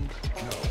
vacuum? No.